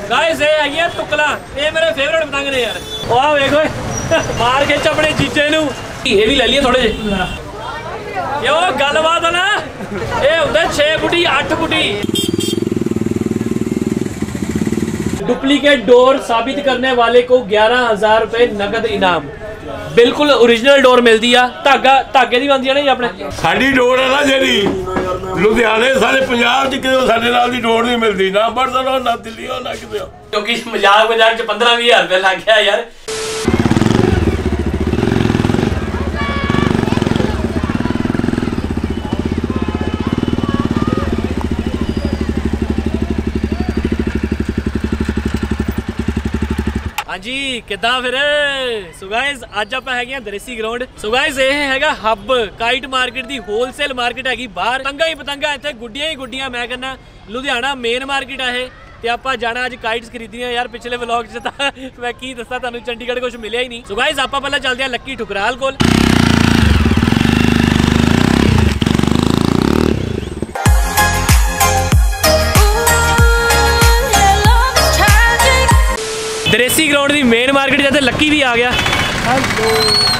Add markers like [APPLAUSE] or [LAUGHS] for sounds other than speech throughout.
Guys ये आई है टुकला ये मेरे फेवरेट पतंग ने यार वाह देखो मार के चपड़े जीजे नु ये भी ले लिए थोड़े जे यो गलबात है ना ये होता 6 फुटी 8 फुटी डुप्लीकेट डोर साबित करने वाले को ग्यारह हज़ार रुपए नकद इनाम ਬਿਲਕੁਲ origignal ਡੋਰ ਮਿਲਦੀ ਆ। ਧਾਗਾ ਧਾਗੇ ਦੀ ਬਣਦੀ ਆ ਨਾ ਜੀ ਆਪਣੇ? ਸਾਡੀ ਡੋਰ ਹੈ ਨਾ ਜਿਹੜੀ ਲੁਧਿਆਣੇ ਸਾਰੇ ਪੰਜਾਬ 'ਚ ਕਿਤੇ ਸਾਡੇ ਨਾਲ ਦੀ ਡੋਰ ਨਹੀਂ ਮਿਲਦੀ। ਨਾ ਅੰਮ੍ਰਿਤਸਰੋਂ ਨਾ ਦਿੱਲੀੋਂ ਨਾ ਕਿਤੇ। ਕਿਉਂਕਿ ਮਜ਼ਾਕ ਮਜ਼ਾਕ ਚ 15 20000 ਰੁਪਏ ਲੱਗ ਗਿਆ ਯਾਰ। ਜੀ ਕਿੱਦਾਂ ਫਿਰ? ਸੋ ਗਾਇਸ ਅੱਜ ਆਪਾਂ ਹੈਗੇ ਆ ਦਰੇਸੀ ਗਰਾਊਂਡ ਸੋ ਗਾਇਸ ਇਹ ਹੈਗਾ ਹੱਬ ਕਾਈਟ ਮਾਰਕੀਟ ਦੀ ਹੋਲਸੇਲ ਮਾਰਕੀਟ ਹੈਗੀ ਬਾਹਰ। ਪਤੰਗਾ ਹੀ ਪਤੰਗਾ, ਇੱਥੇ ਗੁੱਡੀਆਂ ਹੀ ਗੁੱਡੀਆਂ, ਮੈਂ ਕਹਿੰਦਾ ਲੁਧਿਆਣਾ ਮੇਨ ਮਾਰਕੀਟ ਆ ਇਹ। ਤੇ ਆਪਾਂ ਜਾਣਾ ਅੱਜ ਕਾਈਟਸ ਖਰੀਦੀਆਂ ਯਾਰ, ਪਿਛਲੇ ਵਲੌਗ 'ਚ ਤਾਂ ਮੈਂ ਕੀ ਦੱਸਾਂ, ਤੁਹਾਨੂੰ ਚੰਡੀਗੜ੍ਹ ਕੁਝ ਮਿਲਿਆ ਹੀ ਨਹੀਂ। ਸੋ ਗਾਇਸ ਆਪਾਂ ਪਹਿਲਾਂ ਚੱਲਦੇ ਆ ਲੱਕੀ ਠੁਕਰਾਲ ਕੋਲ। ਦਰੇਸੀ ਗਰਾਊਂਡ ਦੀ ਮੇਨ ਮਾਰਕੀਟ ਜਿੱਥੇ ਲੱਕੀ ਵੀ ਆ ਗਿਆ।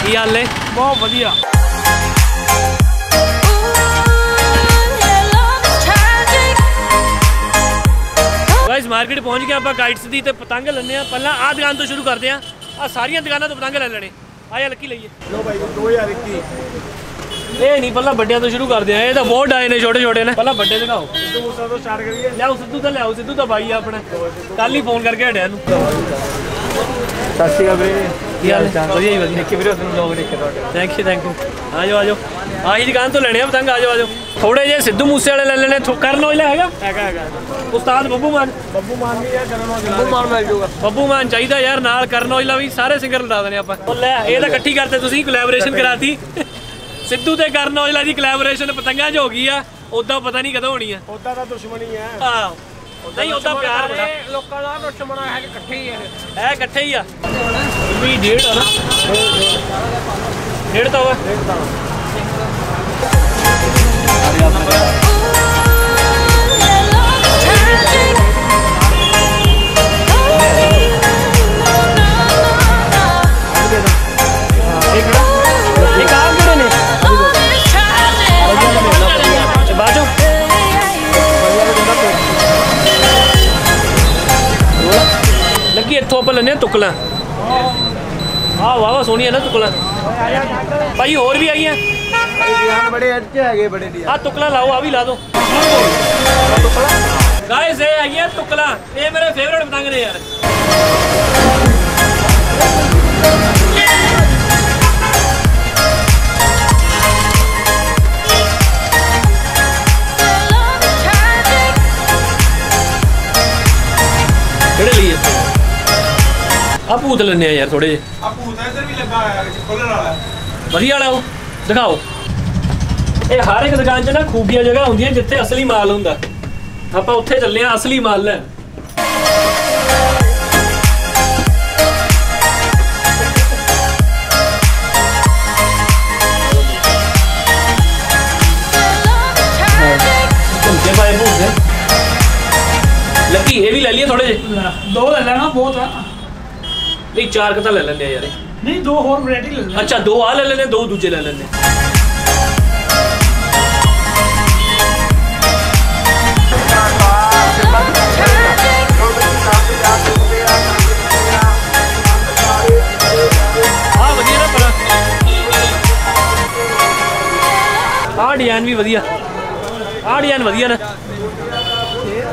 ਕੀ ਹਾਲ ਨੇ? ਬਹੁਤ ਵਧੀਆ। ਗਾਇਸ ਮਾਰਕੀਟ ਪਹੁੰਚ ਗਏ ਆਪਾਂ ਕਾਈਟਸ ਦੀ ਤੇ ਪਤੰਗ ਲੈਣੇ ਆ ਪਹਿਲਾਂ ਆਹ ਦੁਕਾਨ ਤੋਂ ਸ਼ੁਰੂ ਕਰਦੇ ਆ ਆ ਸਾਰੀਆਂ ਦੁਕਾਨਾਂ ਤੋਂ ਪਤੰਗ ਲੈ ਲੈਣੇ। ਆਇਆ ਲੱਕੀ ਲਈਏ। ਲੋ ਭਾਈ 2021 ਇਹ ਨਹੀਂ ਪਹਿਲਾਂ ਵੱਡਿਆਂ ਤੋਂ ਸ਼ੁਰੂ ਕਰਦੇ ਆ। ਇਹ ਤਾਂ ਬਹੁਤ ਆਏ ਨੇ ਛੋਟੇ ਛੋਟੇ ਨੇ। ਪਹਿਲਾਂ ਵੱਡੇ ਦਿਖਾਓ। ਸਿੱਧੂ ਮੂਸਾ ਤੋਂ ਸਟਾਰਟ ਕਰੀਏ ਲਿਆਓ ਸਿੱਧੂ ਤਾਂ ਲਿਆਓ ਸਿੱਧੂ ਤਾਂ ਬਾਈ ਆ ਆਪਣਾ। ਕੱਲ ਹੀ ਫੋਨ ਕਰਕੇ ਹਟਿਆ ਇਹਨੂੰ। ਸਤਿ ਸ਼੍ਰੀ ਅਕਾਲ ਵੀਰੇ। ਕੀ ਹਾਲ ਹੈ ਵਧੀਆ ਹੀ ਵਧੀਆ। ਕਿ ਵੀਰੇ ਤੁਹਾਨੂੰ ਲੋਕ ਦੇਖੇ ਤੁਹਾਡੇ। ਥੈਂਕ ਯੂ ਥੈਂਕ ਯੂ ਆਜੋ ਆਜੋ। ਆਹੀ ਦੁਕਾਨ ਤੋਂ ਲੈਣੇ ਆ ਪਤੰਗ ਆਜੋ ਆਜੋ। ਥੋੜੇ ਜਿਹੇ ਸਿੱਧੂ ਮੂਸੇ ਵਾਲੇ ਲੈ ਲੈਣੇ ਥੋ- ਕਰਨ ਔਜਲਾ ਹੈਗਾ? ਹੈਗਾ ਹੈਗਾ ਉਸਤਾਦ ਬੱਬੂ ਮਾਨ। ਬੱਬੂ ਮਾਨ ਵੀ ਹੈ ਜਨਮ ਬੱਬੂ ਮਾਨ ਮਿਲ ਜਾਊਗਾ ਬੱਬੂ ਮਾਨ ਚਾਹੀਦਾ ਯਾਰ ਨਾਲ ਕਰਨ ਔਜਲਾ ਵੀ ਸਾਰੇ ਸਿੰਗਰ ਲੜਾ ਦਨੇ ਆਪਾਂ। ਉਹ ਲੈ। ਇਹ ਤਾਂ ਇਕੱਠੀ ਕਰਤੇ ਤੁਸੀਂ ਕੋਲੈਬੋਰੇਸ਼ਨ ਕਰਾਤੀ। ਸਿੱਧੂ ਤੇ ਕਰਨ ਔਜਲਾ ਦੀ ਕੋਲੈਬੋਰੇਸ਼ਨ ਪਤੰਗਾਂ 'ਚ ਹੋ ਗਈ ਆ ਉਦਾਂ ਪਤਾ ਨਹੀਂ ਕਦੋਂ ਹੋਣੀ ਆ ਉਦਾਂ ਤਾਂ ਦੁਸ਼ਮਣੀ ਹੈ ਹਾਂ ਨਹੀਂ ਉਦਾਂ ਪਿਆਰ ਬੜਾ ਲੋਕਾਂ ਦਾ ਦੁਸ਼ਮਣਾ ਹੈ ਕਿ ਇਕੱਠੇ ਹੀ ਇਹ ਇਹ ਇਕੱਠੇ ਹੀ ਆ ਵੀ ਡੇਢ ਆ ਨਾ ਡੇਢ ਤਾਂ ਵਾ ਇਹ ਲੱਗੀ ਇੱਥੋਂ ਆਪਾਂ ਲੈਨੇ ਤੁਕਲਾਂ। ਆਹ ਵਾਹ ਸੋਹਣੀਆਂ ਨਾ ਤੁਕਲਾਂ। ਭਾਈ ਹੋਰ ਵੀ ਆਈਆਂ? ਧਿਆਨ ਬੜੇ ਅੱਛੇ ਹੈਗੇ ਬੜੇ ਦੀ ਆ ਤੁਕਲਾ ਲਾਓ ਆ ਵੀ ਲਾ ਦੋ ਗਾਇਸ ਇਹ ਹੈਗੀਆਂ ਤੁਕਲਾ। ਇਹ ਮੇਰੇ ਫੇਵਰਟ ਪਤੰਗ ਨੇ ਯਾਰ। ਆ ਭੂਤ ਲੈਣੇ ਆ ਯਾਰ ਥੋੜੇ ਜਿਹੇ। ਆ ਭੂਤ ਇੱਧਰ ਵੀ ਲੱਗਾ ਹੋਇਆ ਖੋਲਣ ਵਾਲਾ ਵਧੀਆ ਵਾਲਾ ਉਹ। ਦਿਖਾਓ। ਇਹ ਹਰ ਇੱਕ ਦੁਕਾਨ 'ਚ ਨਾ ਖੂਬੀਆਂ ਜਗ੍ਹਾ ਹੁੰਦੀਆਂ ਜਿੱਥੇ ਅਸਲੀ ਮਾਲ ਹੁੰਦਾ। ਆਪਾਂ ਉੱਥੇ ਚੱਲੇ ਆ ਅਸਲੀ ਮਾਲ ਲੈਣ ਲੱਗੀ ਇਹ ਵੀ ਲੈ ਲਈਏ ਥੋੜੇ ਜਿਹੇ। ਦੋ ਲੈ ਲੈਣਾ ਬਹੁਤ ਆ। ਨਹੀਂ ਚਾਰ ਕੁ ਤਾਂ ਲੈ ਲੈਂਦੇ ਆ ਯਾਰ। ਨਹੀਂ ਦੋ ਹੋਰ ਵੈਰਾਈਟੀ ਲੈ ਲੈ ਅੱਛਾ ਦੋ ਆ ਲੈ ਲੈਣੇ ਦੋ ਦੂਜੇ ਲੈ ਲੈਣੇ ਆ ਡਿਜ਼ਾਈਨ ਵੀ ਵਧੀਆ। ਆ ਡਿਜ਼ਾਈਨ ਵਧੀਆ ਨਾ।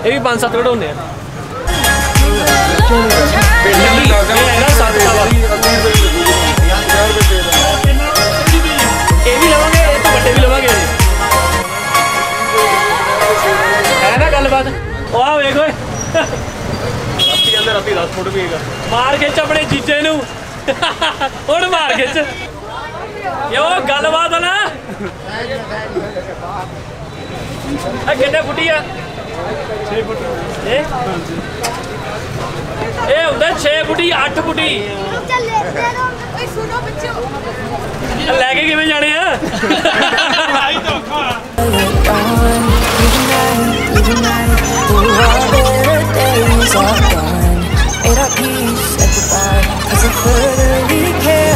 ਇਹ ਵੀ ਪੰਜ ਸੱਤ ਕਢਾਉਂਦੇ ਆ। ਲੱਗੀ, ਇਹ ਹੈਗਾ ਸੱਤ ਸਵਾ ਇਹ ਵੀ ਲਵਾਂਗੇ ਇਹ ਤੋਂ ਵੱਡੇ ਵੀ ਲਵਾਂਗੇ ਹੈ ਨਾ ਗੱਲਬਾਤ ਉਹ ਵੇਖ ਓਏ ਰਾਤੀ ਅੰਦਰ ਰਾਤੀ 10 ਫੁੱਟ ਵੀ ਹੈਗਾ ਮਾਰ ਖਿੱਚ ਆਪਣੇ ਜੀਜੇ ਨੂੰ ਹੁਣ ਮਾਰ ਖਿੱਚ ਯੋ ਗੱਲਬਾਤ ਨਾ ਆ ਕਿੰਨੇ ਫੁੱਟੀ ਆ? 6 ਫੁੱਟ। ਇਹ? ਇਹ ਹੁੰਦਾ 6 ਬੁੱਢੀ 8 ਬੁੱਢੀ ਲੈ ਕੇ ਕਿਵੇਂ ਜਾਣੇ ਆ ਆਈ ਧੋਖਾ It all peace at the bar As a further weekend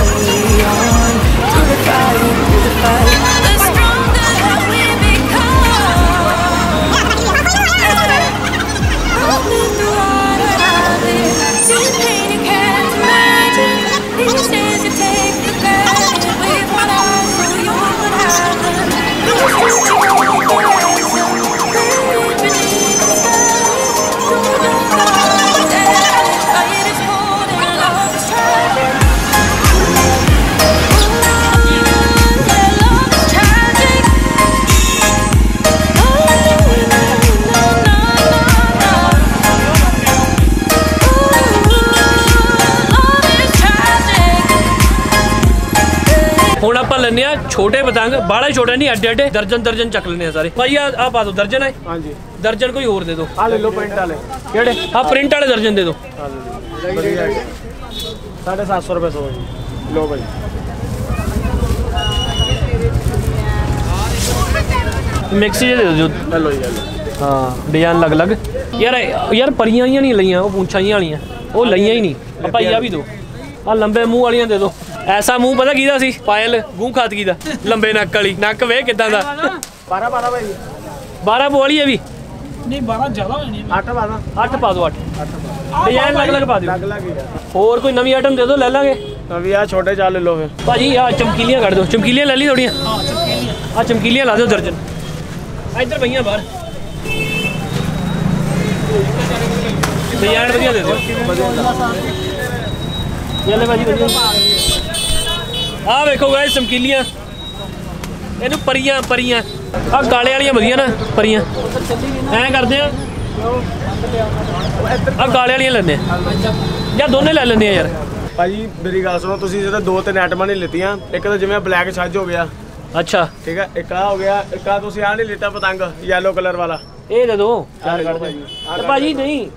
ਪਤੰਗ ਬਾਹਲਾ ਹੀ ਛੋਟੇ ਨਹੀਂ ਐਡੇ ਐਡੇ ਦਰਜਨ ਦਰਜਨ ਚੱਕ ਲੈਣੇ ਆ ਸਾਰੇ ਭਾਈ ਆ ਆ ਪਾ ਦਿਓ ਦਰਜਨ ਹੈ ਹਾਂਜੀ ਦਰਜਨ ਕੋਈ ਹੋਰ ਦੇ ਦਿਓ ਆ ਲੈ ਲਓ ਪ੍ਰਿੰਟ ਵਾਲੇ ਕਿਹੜੇ ਆ ਪ੍ਰਿੰਟ ਵਾਲੇ ਦਰਜਨ ਦੇ ਦਿਓ ਵਧੀਆ 750 ਰੁਪਏ ਸੋ ਜੀ ਲੋ ਭਾਈ ਮਿਕਸੀ ਜਿਹੇ ਦੇ ਦਿਓ ਜੋ ਲੈ ਲਓ ਜੀ ਲੈ ਲਓ ਹਾਂ ਡਿਜ਼ਾਈਨ ਅਲੱਗ ਅਲੱਗ ਯਾਰ ਯਾਰ ਪਰੀਆਂ ਹੀ ਨਹੀਂ ਲਈਆਂ ਉਹ ਪੂੰਛਾਂ ਹੀ ਵਾਲੀਆਂ ਉਹ ਲਈਆਂ ਹੀ ਨਹੀਂ ਆ ਭਾਈ ਐਸਾ ਮੂੰਹ ਪਤਾ ਕਿਹਦਾ ਸੀ? ਪਾਇਲ ਗੂੰ ਖਾਤ ਕੀਦਾ ਲੰਬੇ ਨੱਕ ਵਾਲੀ। ਨੱਕ ਵੇ ਕਿਦਾਂ ਦਾ। 12 12 ਭਾਈ। 12 ਬੋ ਵਾਲੀ ਹੈ ਵੀ। ਨਹੀਂ 12 ਜ਼ਿਆਦਾ ਹੋ ਜਾਣੀ 8 ਬਾਦਾ 8 ਪਾ ਦਿਓ 8 ਡਿਜ਼ਾਈਨ ਅਲੱਗ ਅਲੱਗ ਪਾ ਦਿਓ। ਲੱਗ ਲੱਗ ਗਿਆ ਹੋਰ ਕੋਈ ਨਵੀਂ ਆਈਟਮ ਦੇ ਦਿਓ ਲੈ ਲਾਂਗੇ। ਤਾਂ ਵੀ ਆ ਛੋਟੇ ਚਾਲ ਲੈ ਲਓ ਫਿਰ। ਭਾਜੀ ਆ ਚਮਕੀਲੀਆਂ ਕੱਢ ਦਿਓ। ਚਮਕੀਲੀਆਂ ਲੈ ਲਈ ਥੋੜੀਆਂ ਹਾਂ ਚੁੱਕੀਆਂ ਆ ਚਮਕੀਲੀਆਂ ਲਾ ਦਿਓ ਦਰਜਨ। ਆ ਇੱਧਰ ਪਈਆਂ ਬਾਹਰ। ਡਿਜ਼ਾਈਨ ਵਧੀਆ ਦੇ ਦਿਓ। ਇਹ ਲੈ ਭਾਜੀ ਵਧੀਆ। ਆ ਵੇਖੋ ਗਾਇਸ ਚਮਕੀਲੀਆਂ। ਇਹਨੂੰ ਪਰੀਆਂ ਪਰੀਆਂ। ਆ ਕਾਲੇ ਵਾਲੀਆਂ ਵਧੀਆ ਨਾ ਪਰੀਆਂ। ਐਂ ਕਰਦੇ ਆ। ਆ ਕਾਲੇ ਵਾਲੀਆਂ ਲੈਣੇ ਜਾਂ ਦੋਨੇ ਲੈ ਲੈਣੇ ਆ ਯਾਰ। ਭਾਜੀ ਮੇਰੀ ਗੱਲ ਸੁਣੋ ਤੁਸੀਂ ਜਿਹੜੇ ਦੋ ਤਿੰਨ ਆਈਟਮਾਂ ਨਹੀਂ ਲਿੱਤੀਆਂ ਇੱਕ ਤਾਂ ਜਿਵੇਂ ਬਲੈਕ ਛੱਜ ਹੋ ਗਿਆ। ਅੱਛਾ। ਠੀਕ ਹੈ ਇੱਕ ਆ ਹੋ ਗਿਆ ਇੱਕ ਆ ਤੁਸੀਂ ਆ ਨਹੀਂ ਲਿੱਤਾ ਪਤੰਗ ਯੈਲੋ ਕਲਰ ਵਾਲਾ। ਇਹ ਦੇ ਦੋ। ਚਾਰ ਕੱਢ ਭਾਜੀ ਭਾਜੀ ਨਹੀਂ।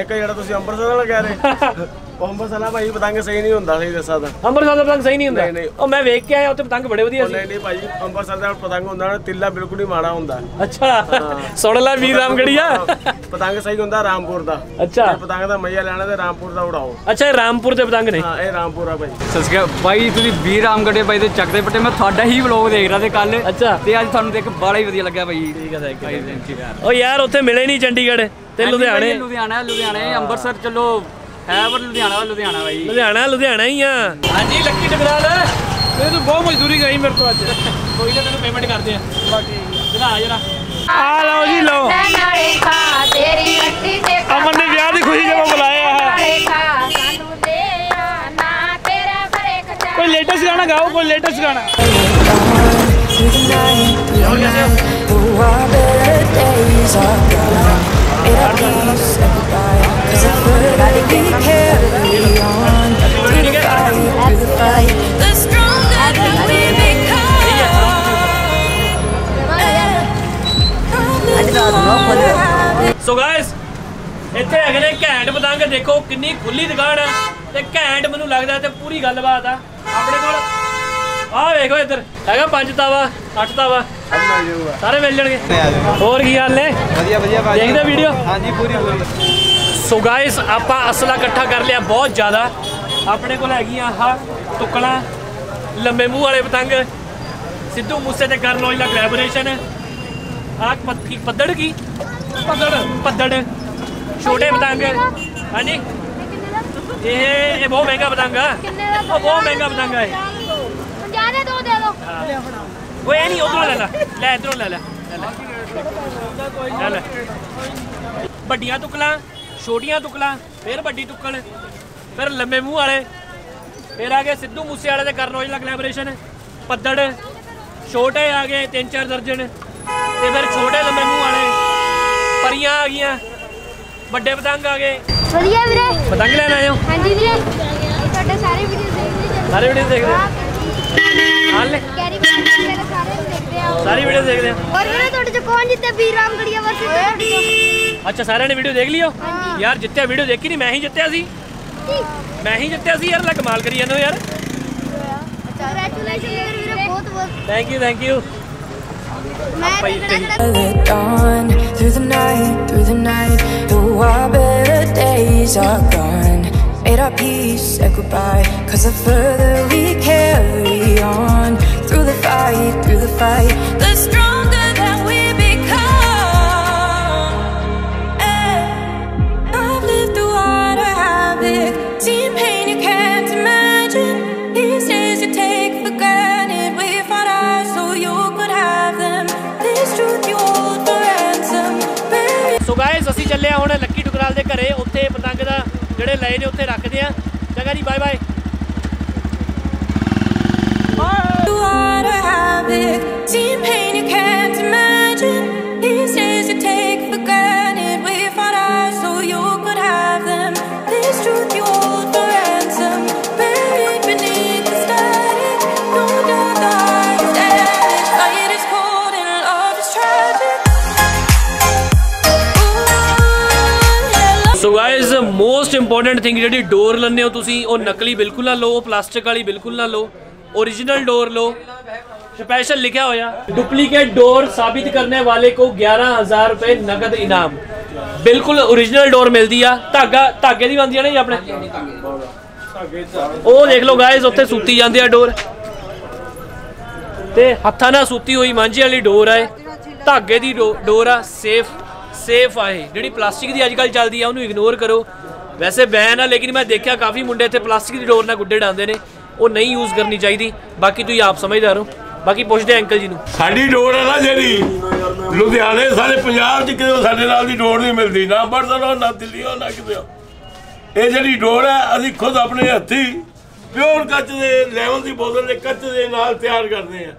ਇੱਕ ਜਿਹੜਾ ਤੁਸੀਂ ਅੰਮ੍ਰਿਤਸਰ ਵਾਲਾ ਕਹਿ ਰਹੇ। [LAUGHS] ਅੰਮ੍ਰਿਤਸਰ ਵਾਲਾ ਭਾਈ ਪਤੰਗ ਸਹੀ ਨਹੀਂ ਹੁੰਦਾ ਸਹੀ ਦੱਸਾਂ ਤਾਂ। ਅੰਮ੍ਰਿਤਸਰ ਦਾ ਪਤੰਗ ਸਹੀ ਨਹੀਂ ਹੁੰਦਾ? ਨਹੀਂ, ਨਹੀਂ। ਉਹ ਮੈਂ ਵੇਖ ਕੇ ਆਇਆ ਉੱਥੇ ਪਤੰਗ ਬੜੇ ਵਧੀਆ ਉਹ ਸੀ। ਨਹੀਂ ਨਹੀਂ ਭਾਜੀ ਅੰਮ੍ਰਿਤਸਰ ਦਾ ਪਤੰਗ ਹੁੰਦਾ ਨਾ ਤਿੱਲਾ ਬਿਲਕੁਲ ਹੀ ਮਾੜਾ ਹੁੰਦਾ। ਅੱਛਾ ਸੁਣ ਲੈ ਵੀਰ ਰਾਮਗੜੀਆ। ਪਤੰਗ ਸਹੀ ਹੁੰਦਾ ਰਾਮਪੁਰ ਦਾ। ਅੱਛਾ। ਜੇ ਪਤੰਗ ਦਾ ਮਈਆ ਲੈਣਾ ਤੇ ਰਾਮਪੁਰ ਦਾ ਉਡਾਓ। ਅੱਛਾ ਇਹ ਰਾਮਪੁਰ ਦੇ ਪਤੰਗ ਨੇ। ਹਾਂ ਇਹ ਰਾਮਪੁਰ ਆ ਭਾਈ। ਸਤਿ ਸ਼੍ਰੀ ਅਕਾਲ। ਬਾਈ ਤੁਸੀਂ ਵੀਰ ਰਾਮਗੜੇ ਬਾਈ ਦੇ ਚੱਕਦੇ ਪੱਟੇ। ਮੈਂ ਤੁਹਾਡਾ ਹੀ ਵਲੌਗ ਦੇਖ ਰਿਹਾ ਤੇ ਕੱਲ। ਅੱਛਾ। ਤੇ ਅੱਜ ਤੁਹਾਨੂੰ ਦੇਖ ਬੜਾ ਹੀ ਵਧੀਆ ਲੱਗਿਆ ਬਾਈ। ਠੀਕ ਹੈ ਥੈਂਕ ਬਾਈ ਥੈਂਕ ਯੂ ਯਾਰ ਉਹ ਯਾਰ ਉੱਥੇ ਮਿਲੇ ਨਹੀਂ ਚੰਡੀਗੜ੍ਹ ਤੇ ਲੁਧਿਆਣੇ। ਲੁਧਿਆਣਾ ਲੁਧਿਆਣੇ ਅੰਮ੍ਰਿਤਸਰ ਚਲੋ। ਹੈ ਪਰ ਲੁਧਿਆਣਾ ਵਾ ਲੁਧਿਆਣਾ ਬਾਈ। ਲੁਧਿਆਣਾ ਲੁਧਿਆਣਾ ਹੀ ਆ। ਹਾਂਜੀ ਲੱਕੀ ਟਕਰਾਲ ਇਹ ਤੂੰ ਬਹੁਤ ਮਜ਼ਦੂਰੀ ਕਰਾਈ ਮੇਰੇ ਤੋਂ ਅੱਜ। ਕੋਈ ਨਾ ਤੈਨੂੰ ਪੇਮੈਂਟ ਕਰਦੇ ਆ। ਬਾਕੀ ਜਰਾ ਜਰਾ। ਆ ਲਓ ਜੀ ਲਓ। ਨਾਲੇ ਖਾ ਤੇਰੀ ਹੱਟੀ ਤੇ ਅਮਨ ਦੇ ਵਿਆਹ ਦੀ ਖੁਸ਼ੀ 'ਚ ਮੈਂ ਬੁਲਾਇਆ ਹੈ ਨਾਲੇ ਖਾ ਸਾਨੂੰ ਦੇ ਆ। ਨਾ ਤੇਰਾ ਬਰੇ ਕਚਾ ਕੋਈ latest The stronger that we become. So guys ਇੱਥੇ ਹੈਗੇ ਨੇ ਘੈਂਟ ਪਤੰਗ। ਦੇਖੋ ਕਿੰਨੀ ਖੁੱਲੀ ਦੁਕਾਨ ਆ ਤੇ ਘੈਂਟ ਮੈਨੂੰ ਲੱਗਦਾ ਤੇ ਪੂਰੀ ਗੱਲਬਾਤ ਆ। ਆਪਣੇ ਕੋਲ ਆਹ ਵੇਖੋ ਇੱਧਰ। ਹੈਗਾ ਪੰਜ ਤਾਵਾ ਅੱਠ ਤਾਵਾ। ਸਾਰੇ ਮਿਲ ਜਾਣਗੇ। ਹੋਰ ਕੀ ਹਾਲ ਨੇ? ਵਧੀਆ ਵਧੀਆ ਦੇਖਦੇ ਵੀਡੀਓ ਹਾਂਜੀ ਪੂਰੀ ਪੂਰੀ। ਸੋ ਗਾਇਸ ਆਪਾਂ ਅਸਲਾ ਇਕੱਠਾ ਕਰ ਲਿਆ ਬਹੁਤ ਜ਼ਿਆਦਾ। ਆਪਣੇ ਕੋਲ ਹੈਗੀਆਂ ਆਹ ਟੁਕੜਾ ਲੰਬੇ ਮੂੰਹ ਵਾਲੇ ਪਤੰਗ ਸਿੱਧੂ ਮੂਸੇ ਤੇ ਕਰਨ ਔਜਲਾ ਕੋਲੈਬੋਰੇਸ਼ਨ ਆਹ ਪੱਤੀ ਪੱਦੜ ਕੀ? ਪੱਦੜ ਪੱਦੜ ਛੋਟੇ ਪਤੰਗ। ਹਾਂਜੀ। ਇਹ ਇਹ ਬਹੁਤ ਮਹਿੰਗਾ ਪਤੰਗ ਆ। ਕਿੰਨੇ ਦਾ? ਉਹ ਬਹੁਤ ਮਹਿੰਗਾ ਪਤੰਗ ਆ ਇਹ। ਪੰਜਾਹ ਦੇ ਦੋ। ਦੇ ਦੋ ਓਏ ਇਹ ਨਹੀਂ ਉਧਰੋਂ ਲੈ ਲੈ। ਲੈ ਇਧਰੋਂ ਲੈ ਲੈ। ਲੈ ਲੈ। ਲੈ ਲੈ। ਵੱਡੀਆਂ ਟੁਕਲਾਂ ਛੋਟੀਆਂ ਟੁਕਲਾਂ ਫਿਰ ਵੱਡੀ ਟੁਕਲ ਫਿਰ ਲੰਮੇ ਮੂੰਹ ਵਾਲੇ ਫਿਰ ਆ ਗਏ ਸਿੱਧੂ ਮੂਸੇ ਵਾਲੇ ਤੇ ਕਰਨ ਔਜਲਾ ਕੋਲੈਬੋਰੇਸ਼ਨ ਪੱਦੜ ਛੋਟੇ ਆ ਗਏ ਤਿੰਨ ਚਾਰ ਦਰਜਨ ਤੇ ਫਿਰ ਛੋਟੇ ਲੰਮੇ ਮੂੰਹ ਵਾਲੇ ਪਰੀਆਂ ਆ ਗਈਆਂ ਵੱਡੇ ਪਤੰਗ ਆ ਗਏ। ਵਧੀਆ ਵੀਰੇ। ਪਤੰਗ ਲੈਣ ਆਏ ਹੋ? ਹਾਂਜੀ ਵੀਰੇ। ਤੁਹਾਡੇ ਸਾਰੇ ਵੀਡੀਓ ਦੇਖਦੇ ਜੀ ਸਾਰੇ ਵੀਡੀਓ ਦੇਖਦੇ ਹੋ? ਹਾਂ ਲੈ। ਕੈਰੀ ਮੇਰੇ ਸਾਰੇ ਦੇਖਦੇ ਆ ਸਾਰੀ ਵੀਡੀਓ ਦੇਖਦੇ ਹੋ? ਔਰ ਵੀਰੇ ਤੁਹਾਡੇ ਚ ਕੌਣ ਜਿੱਤੇ? ਵੀਰ ਰਾਮਗੜੀਆ ਚੋਂ ਅੱਛਾ ਸਾਰਿਆਂ ਨੇ ਵੀਡੀਓ ਦੇਖ ਲਿਓ। ਯਾਰ ਜਿੱਤਿਆ ਵੀਡੀਓ ਦੇਖੀ ਨਹੀਂ ਮੈਂ ਹੀ ਜਿੱਤਿਆ ਸੀ ਮੈਂ ਹੀ ਜਿੱਤਿਆ ਸੀ ਯਾਰ ਲੈ ਕਮਾਲ ਕਰੀ ਜਾਂਦੇ ਹੋ ਯਾਰ ਕੰਗ੍ਰੈਚੁਲੇਸ਼ਨ ਵੀਰੇ ਬਹੁਤ ਬਹੁਤ ਥੈਂਕ ਯੂ ਥੈਂਕ ਯੂ ਮੈਂ ਭਾਈ ਤਿੰਨ- Let dawn through the night, through the night. Though our better days are gone. Made our peace, said goodbye. Cause the further we carry on, through the fight, through the fight, the stronger important thing ਜਿਹੜੀ ਡੋਰ ਲੈਂਦੇ ਹੋ ਤੁਸੀਂ ਉਹ ਨਕਲੀ ਬਿਲਕੁਲ ਨਾ ਲਓ plastic ਵਾਲੀ ਬਿਲਕੁਲ ਨਾ ਲਓ ओरिजिनल डोर लो स्पेशल लिखा होया डुप्लीकेट डोर साबित करने वाले को 11000 रुपए नगद इनाम ਬਿਲਕੁਲ ओरिजिनल ਡੋਰ ਮਿਲਦੀ ਆ ਧਾਗਾ ਧਾਗੇ ਦੀ ਬੰਦੀਆਂ ਨੇ ਜੀ ਆਪਣੇ ਉਹ ਦੇਖ ਲਓ ਗਾਇਸ ਉੱਥੇ ਸੂਤੀ ਜਾਂਦੇ ਆ ਡੋਰ ਤੇ ਹੱਥਾਂ ਨਾਲ ਸੂਤੀ ਹੋਈ ਮਾਂਝੇ ਵਾਲੀ ਡੋਰ ਆ ਇਹ ਧਾਗੇ ਦੀ ਡੋ- ਡੋਰ ਆ ਸੇਫ ਸੇਫ ਆ ਇਹ ਜਿਹੜੀ ਪਲਾਸਟਿਕ ਦੀ ਅੱਜ ਕੱਲ ਚੱਲਦੀ ਆ ਉਹਨੂੰ ਇਗਨੋਰ ਕਰੋ ਵੈਸੇ ਬੈਨ ਆ, ਲੇਕਿਨ ਮੈਂ ਦੇਖਿਆ ਕਾਫੀ ਮੁੰਡੇ ਇੱਥੇ ਪਲਾਸਟਿਕ ਦੀ ਡੋਰ ਨਾਲ ਗੁੱਡੇ ਡਾਉਂਦੇ ਨੇ। ਉਹ ਨਹੀਂ ਯੂਜ਼ ਕਰਨੀ ਚਾਹੀਦੀ। ਬਾਕੀ ਤੁਸੀਂ ਆਪ ਸਮਝਦਾਰ ਹੋ। ਬਾਕੀ ਪੁੱਛਦੇ ਅੰਕਲ ਜੀ ਨੂੰ। ਸਾਡੀ ਡੋਰ ਹੈ ਨਾ ਜਿਹੜੀ, ਲੁਧਿਆਣੇ ਸਾਰੇ ਪੰਜਾਬ 'ਚ ਕਿਤੇ ਸਾਡੇ ਨਾਲ ਦੀ ਡੋਰ ਨਹੀਂ ਮਿਲਦੀ। ਨਾ ਅੰਮ੍ਰਿਤਸਰੋਂ ਨਾ ਦਿੱਲੀੋਂ ਨਾ ਕਿਤੇ। ਇਹ ਜਿਹੜੀ ਡੋਰ ਹੈ ਅਸੀਂ ਖੁਦ ਆਪਣੇ ਹੱਥੀ ਪਿਓਰ ਕੱਚ ਦੇ ਲੈਵਲ ਦੀ ਬੋਤਲ ਦੇ ਕੱਚ ਦੇ ਨਾਲ ਤਿਆਰ ਕਰਦੇ ਆ।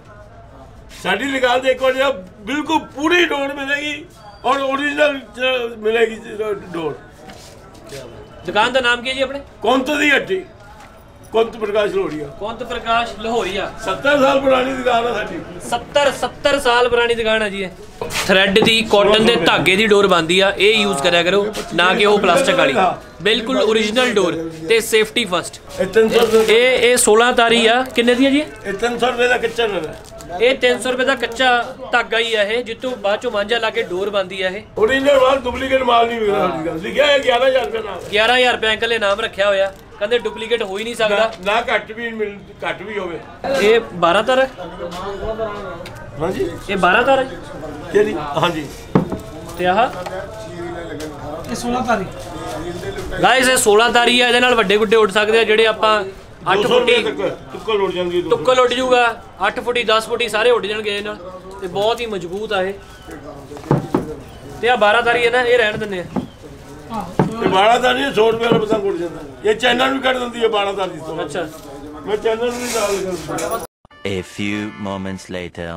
ਸਾਡੀ ਦੁਕਾਨ ਤੇ ਇੱਕ ਵਾਰ ਬਿਲਕੁਲ ਪੂਰੀ ਡੋਰ ਮਿਲੇਗੀ। ਔਰ ਓਰੀਜਨਲ ਮਿਲੇਗੀ ਡੋਰ। ਦੁਕਾਨ ਦਾ ਨਾਮ ਕੀ ਹੈ ਜੀ ਆਪਣੇ? ਕੁੰਤ ਦੀ ਹੱਟੀ ਕੁੰਤ ਪ੍ਰਕਾਸ਼ ਲੋੜੀਆ ਕੁੰਤ ਪ੍ਰਕਾਸ਼ ਲਾਹੌਰੀਆ 70 ਸਾਲ ਪੁਰਾਣੀ ਦੁਕਾਨ ਹੈ ਸਾਡੀ। 70 70 ਸਾਲ ਪੁਰਾਣੀ ਦੁਕਾਨ ਹੈ ਜੀ ਇਹ। ਥ੍ਰੈਡ ਦੀ ਕਾਟਨ ਦੇ ਧਾਗੇ ਦੀ ਡੋਰ ਬੰਦੀ ਆ ਇਹ ਯੂਜ਼ ਕਰਿਆ ਕਰੋ ਨਾ ਕਿ ਉਹ ਪਲਾਸਟਿਕ ਵਾਲੀ। ਬਿਲਕੁਲ origignal ਡੋਰ ਤੇ ਸੇਫਟੀ ਫਸਟ ਇਹ 300 ਰੁਪਏ ਇਹ ਇਹ 16 ਤਾਰੀ ਆ। ਕਿੰਨੇ ਦੀ ਹੈ ਜੀ ਇਹ? ਇਹ 300 ਰੁਪਏ ਦਾ ਕੱਚਾ ਨਰ ਹੈ ਇਹ 300 ਰੁਪਏ ਦਾ ਕੱਚਾ ਧਾਗਾ ਹੀ ਆ ਇਹ ਜਿੱਤੋਂ ਬਾਅਦ ਚੋਂ ਮਾਂਝਾ ਲਾ ਕੇ ਡੋਰ ਬੰਦੀ ਆ ਇਹ। ਓਰੀਜਨਲ ਮਾਲ ਡੁਪਲੀਕੇਟ ਮਾਲ ਨਹੀਂ ਸਾਡੀ ਗੱਲ। ਲਿਖਿਆ ਹੈ 11000 ਰੁਪਏ ਨਾਲ। 11000 ਰੁਪਏ ਅੰਕਲ ਨੇ ਨਾਮ ਰੱਖਿਆ ਹੋਇਆ। ਕਹਿੰਦੇ ਡੁਪਲੀਕੇਟ ਹੋ ਹੀ ਨਹੀਂ ਸਕਦਾ। ਨਾ ਘੱਟ ਵੀ ਮਿਲ ਘੱਟ ਵੀ ਹੋਵੇ। ਇਹ 12 ਤਾਰ? ਹਾਂਜੀ। ਇਹ 12 ਤਾਰ ਹੈ ਕਿਹੜੀ? ਹਾਂਜੀ। ਤੇ ਆਹ? ਇਹ 16 ਤਾਰੀਖ ਗਾਇਸ ਇਹ 16 ਤਾਰੀ ਆ ਇਹਦੇ ਨਾਲ ਵੱਡੇ ਗੁੱਡੇ ਉੱਡ ਸਕਦੇ ਆ ਜਿਹੜੇ ਆਪਾਂ 8 200 ਰੁਪਏ ਫੁੱਟੀ। ਤੱਕ ਤੁੱਕਲ ਉੜ ਜਾਂਦੀ ਹੈ ਟੁੱਕਲ ਉੱਡ ਜਾਊਗਾ। 8 ਫੁੱਟੀ 10 ਫੁੱਟੀ ਸਾਰੇ ਉੱਡ ਜਾਣਗੇ ਇਹ ਨਾਲ। ਤੇ ਬਹੁਤ ਹੀ ਮਜ਼ਬੂਤ ਆ ਇਹ। ਤੇ ਆ 12 ਤਾਰੀ ਹੈ ਨਾ ਇਹ ਰਹਿਣ ਦਿੰਦੇ ਆ। ਇਹ 12 ਦਾ ਨਹੀਂ 100 ਰੁਪਏ ਵਾਲਾ ਪਤੰਗ ਉੜ ਜਾਂਦਾ। ਇਹ ਚੈਨਲ ਵੀ ਕੱਢ ਦਿੰਦੀ ਹੈ 12 ਦਾ ਦੀ ਤੋਂ। ਅੱਛਾ। ਮੈਂ ਚੈਨਲ ਵੀ ਨਾਲ ਕਰਦਾ। A few moments later.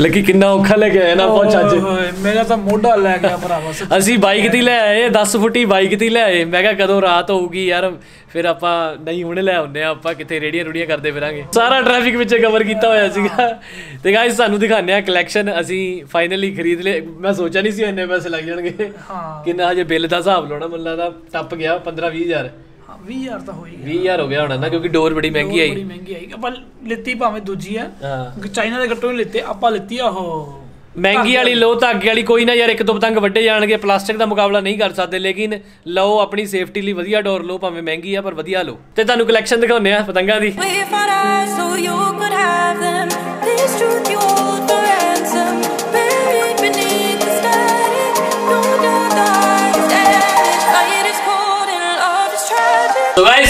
ਲੱਗੀ ਕਿੰਨਾ ਔਖਾ ਲੈ ਕੇ ਆਇਆ ਨਾ ਪਹੁੰਚ ਅੱਜ। ਮੇਰਾ ਤਾਂ ਮੋਢਾ ਲੈ ਗਿਆ ਭਰਾਵਾ। ਅਸੀਂ ਬਾਈਕ ਤੇ ਹੀ ਲੈ ਆਏ 10 ਫੁੱਟੀ ਬਾਈਕ ਤੇ ਹੀ ਲੈ ਆਏ। ਮੈਂ ਕਿਹਾ ਕਦੋਂ ਰਾਤ ਹੋਊਗੀ ਯਾਰ ਫਿਰ ਆਪਾਂ ਨਹੀਂ ਹੁਣੇ ਲੈ ਆਉਂਦੇ ਆ ਆਪਾਂ ਕਿਤੇ ਰੇੜੀਆਂ ਰੂੜੀਆਂ ਕਰਦੇ ਫਿਰਾਂਗੇ। ਸਾਰਾ ਟ੍ਰੈਫਿਕ ਵਿੱਚ ਕਵਰ ਕੀਤਾ ਹੋਇਆ ਸੀਗਾ। ਤੇ ਗਾਇਸ ਸਾਨੂੰ ਦਿਖਾਉਂਦੇ ਆ ਕਲੈਕਸ਼ਨ ਅਸੀਂ ਫਾਈਨਲੀ ਖਰੀਦ ਲਏ। ਮੈਂ ਸੋਚਿਆ ਨਹੀਂ ਸੀ ਇੰਨੇ ਪੈਸੇ ਲੱਗ ਜਾਣਗੇ। ਕਿੰਨਾ ਹਜੇ ਬਿੱਲ ਦਾ ਹਿਸਾਬ ਲਾਉਣਾ ਮੈਨੂੰ ਲੱਗਦਾ ਟੱਪ ਗਿਆ 15 20000 ਹਾਂ 20000 ਤਾਂ ਹੋਈ 20000 ਹੋ ਗਿਆ ਹੋਣਾ ਨਾ ਕਿਉਂਕਿ ਡੋਰ ਬੜੀ ਮਹਿੰਗੀ ਬੜੀ ਆਈ। ਮਹਿੰਗੀ ਆਈ। ਆਪਾਂ ਲਿੱਤੀ ਭਾਵੇਂ ਦੂਜੀ ਆ। ਚਾਈਨਾ ਦੇ ਗੱਟੋਂ ਲਿੱਤੇ ਆਪਾਂ ਲਿੱਤੀ ਆ ਉਹ ਮਹਿੰਗੀ ਵਾਲੀ ਲੋ ਧਾਗੇ ਵਾਲੀ ਕੋਈ ਨਾ ਯਾਰ ਇੱਕ ਦੋ ਪਤੰਗ ਵੱਡੇ ਜਾਣਗੇ ਪਲਾਸਟਿਕ ਦਾ ਮੁਕਾਬਲਾ ਨਹੀਂ ਕਰ ਸਕਦੇ ਲੇਕਿਨ ਲਓ ਆਪਣੀ ਸੇਫਟੀ ਲਈ ਵਧੀਆ ਡੋਰ ਲਓ ਭਾਵੇਂ ਮਹਿੰਗੀ ਆ ਪਰ ਵਧੀਆ ਲਓ। ਤੇ ਤੁਹਾਨੂੰ ਕਲੈਕਸ਼ਨ ਦਿਖਾਉਂਦੇ ਆ ਪਤੰਗਾਂ ਦੀ।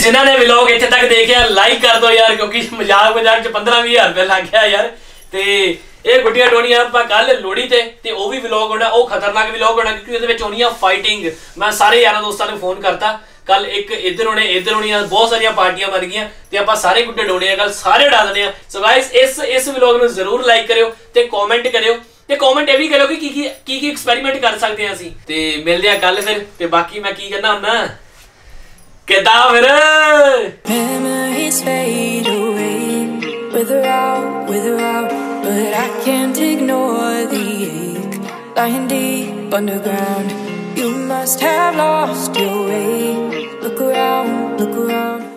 ਜਿਨ੍ਹਾਂ ਨੇ ਵਲੌਗ ਇੱਥੇ ਤੱਕ ਦੇਖਿਆ ਲਾਈਕ ਕਰ ਦਿਓ ਯਾਰ, ਕਿਉਂਕਿ ਮਜ਼ਾਕ ਮਜ਼ਾਕ ਚ 15 20000 ਰੁਪਏ ਲੱਗ ਗਿਆ ਯਾਰ। ਤੇ ਇਹ ਗੁੱਡੀਆਂ ਟੋਣੀਆਂ ਆਪਾਂ ਕੱਲ ਲੋੜੀ ਤੇ ਤੇ ਉਹ ਵੀ ਵਲੌਗ ਹੋਣਾ, ਉਹ ਖਤਰਨਾਕ ਵਲੌਗ ਹੋਣਾ, ਕਿਉਂਕਿ ਉਹਦੇ ਵਿੱਚ ਹੋਣੀਆਂ ਫਾਈਟਿੰਗ ਮੈਂ ਸਾਰੇ ਯਾਰਾਂ ਦੋਸਤਾਂ ਨੂੰ ਫੋਨ ਕਰਤਾ। ਕੱਲ ਇੱਕ ਇੱਧਰ ਹੋਣੇ, ਇੱਧਰ ਹੋਣੀਆਂ, ਬਹੁਤ ਸਾਰੀਆਂ ਪਾਰਟੀਆਂ ਬਣ ਗਈਆਂ, ਤੇ ਆਪਾਂ ਸਾਰੇ ਗੁੱਡੇ ਡੋਣੇ ਆ ਕੱਲ ਸਾਰੇ ਉਡਾ ਦਿੰਦੇ ਆ। ਸੋ ਗਾਇਸ ਇਸ ਇਸ ਵਲੌਗ ਨੂੰ ਜ਼ਰੂਰ ਲਾਈਕ ਕਰਿਓ ਤੇ ਕਮੈਂਟ ਕਰਿਓ। ਤੇ ਕਮੈਂਟ ਇਹ ਵੀ ਕਰਿਓ ਕਿ ਕੀ ਕੀ ਕੀ ਕੀ ਐਕਸਪੈਰੀਮੈਂਟ ਕਰ ਸਕਦੇ ਆ ਅਸੀਂ। ਤੇ ਮਿਲਦੇ ਆ ਕੱਲ ਫਿਰ, ਤੇ ਬਾਕੀ ਮੈਂ ਕੀ ਕਹਿੰਦਾ ਹੁੰਦਾ Get down with! Memories fade away. Wither out, wither out But I can't ignore the ache. Lying deep underground You must have lost your way. Look around, look around.